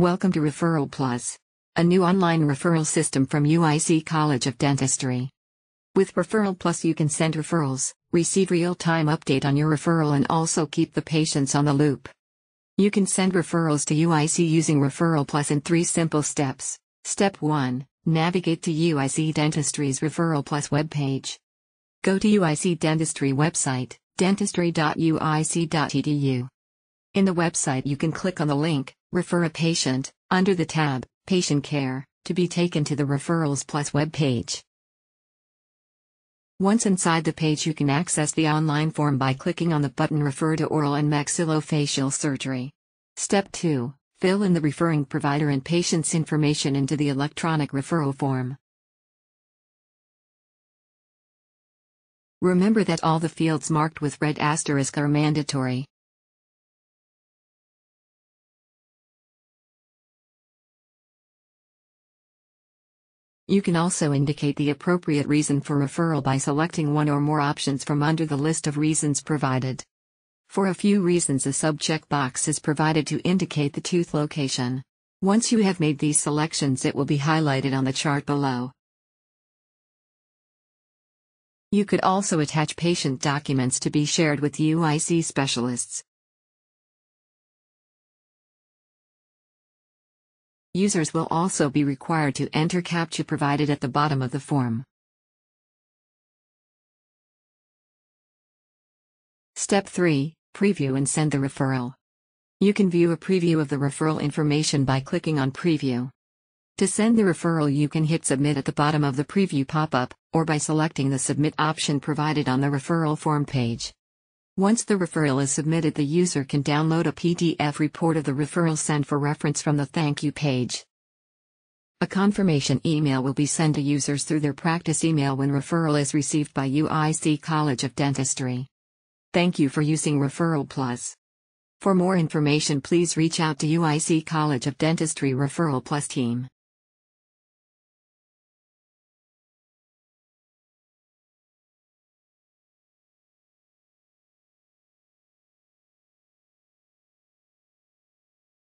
Welcome to Referral Plus, a new online referral system from UIC College of Dentistry. With Referral Plus, you can send referrals, receive real time update on your referral, and also keep the patients on the loop. You can send referrals to UIC using Referral Plus in three simple steps. Step 1 Navigate to UIC Dentistry's Referral Plus webpage. Go to UIC Dentistry website, dentistry.uic.edu. In the website, you can click on the link, Refer a Patient, under the tab, Patient Care, to be taken to the Referrals Plus web page. Once inside the page, you can access the online form by clicking on the button Refer to Oral and Maxillofacial Surgery. Step 2 Fill in the referring provider and patient's information into the electronic referral form. Remember that all the fields marked with red asterisk are mandatory. You can also indicate the appropriate reason for referral by selecting one or more options from under the list of reasons provided. For a few reasons, a subcheck box is provided to indicate the tooth location. Once you have made these selections, it will be highlighted on the chart below. You could also attach patient documents to be shared with UIC specialists. Users will also be required to enter CAPTCHA provided at the bottom of the form. Step 3 Preview and send the referral. You can view a preview of the referral information by clicking on Preview. To send the referral, you can hit Submit at the bottom of the preview pop up, or by selecting the Submit option provided on the referral form page. Once the referral is submitted, the user can download a PDF report of the referral sent for reference from the thank you page. A confirmation email will be sent to users through their practice email when referral is received by UIC College of Dentistry. Thank you for using Referral Plus. For more information, please reach out to UIC College of Dentistry Referral Plus team.